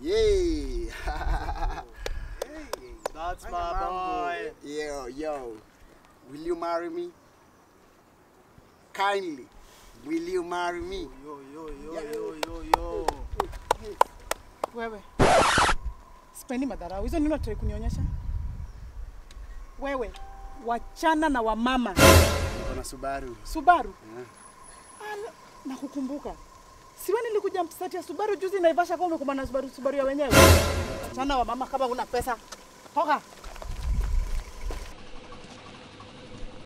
Yay. That's my boy. Yo, yo. Will you marry me? Kindly. Will you marry me? Yo, yo, yo, Yeah. yo, yo, yo. Wewe sipendi madharau hizo, nini unataka kunionyesha wewe? Wachana na wamama. Niko na Subaru. Subaru Yeah. Ala, nakukumbuka, siwe nilikuja ya Subaru juzi Naivasha, kwa umekumbana na Subaru, Subaru ya wenyewe. Chana wa mama, kama una pesa toka.